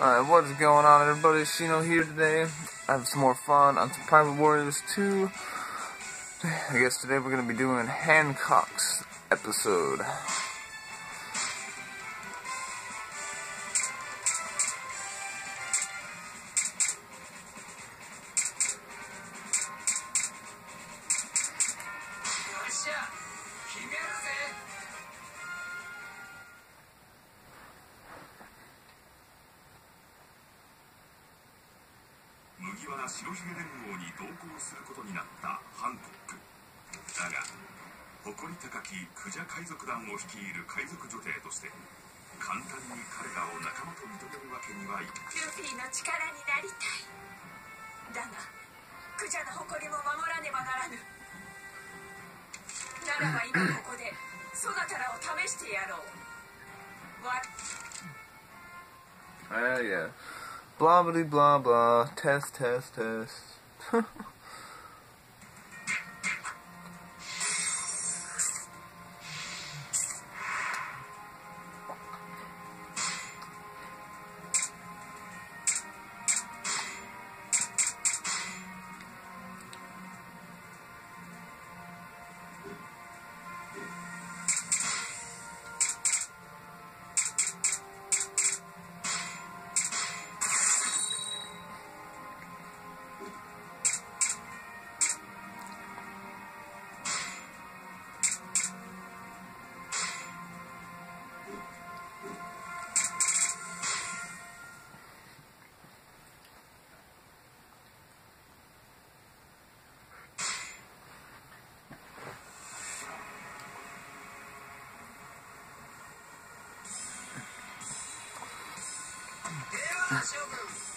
Alright, what is going on everybody? Shino here today. I have some more fun on some Pirate Warriors 2. I guess today we're going to be doing Hancock's episode. 団を率いる海賊女帝として簡単に彼らを仲間と認めるわけにはいかルフィの力になりたいだがクジャの誇りも守らねばならぬならば今ここでそなたらを試してやろうわ Ah, yeah. Blah, blah, blah, blah. Test, test, test. どうぞ。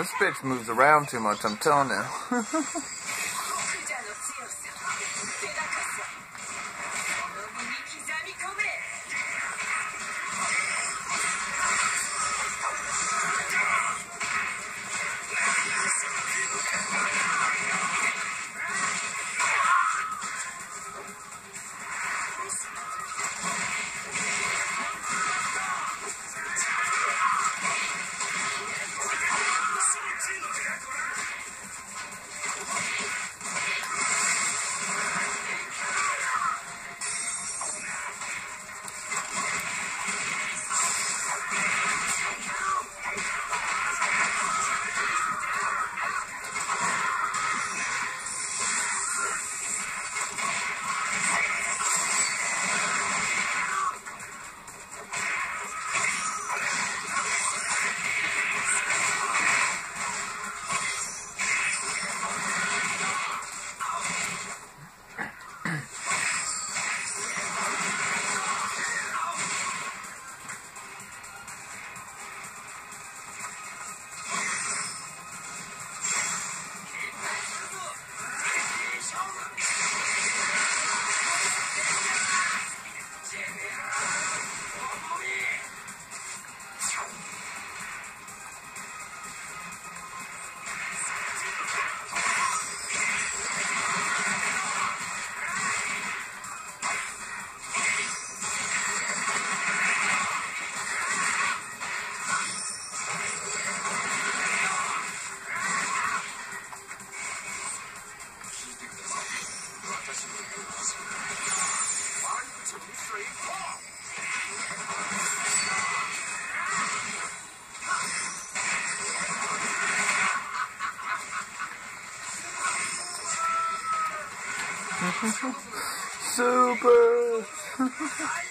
this bitch moves around too much, I'm telling you. Super!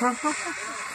好好好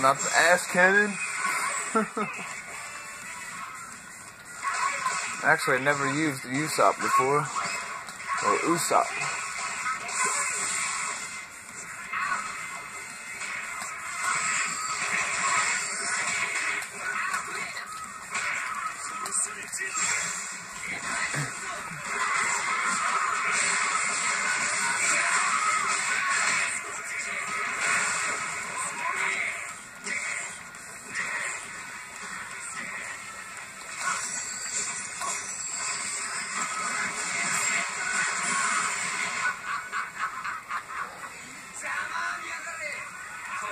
not the ass cannon. Actually, I never used Usopp before. Or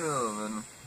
children.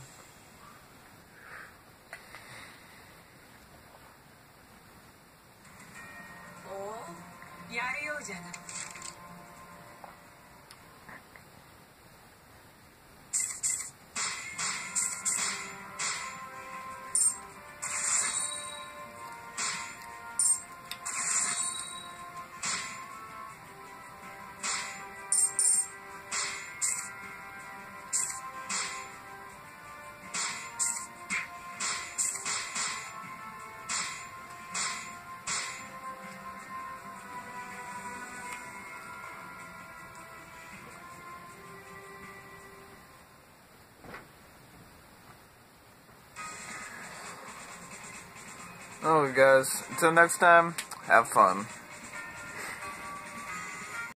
Oh, guys, until next time, have fun.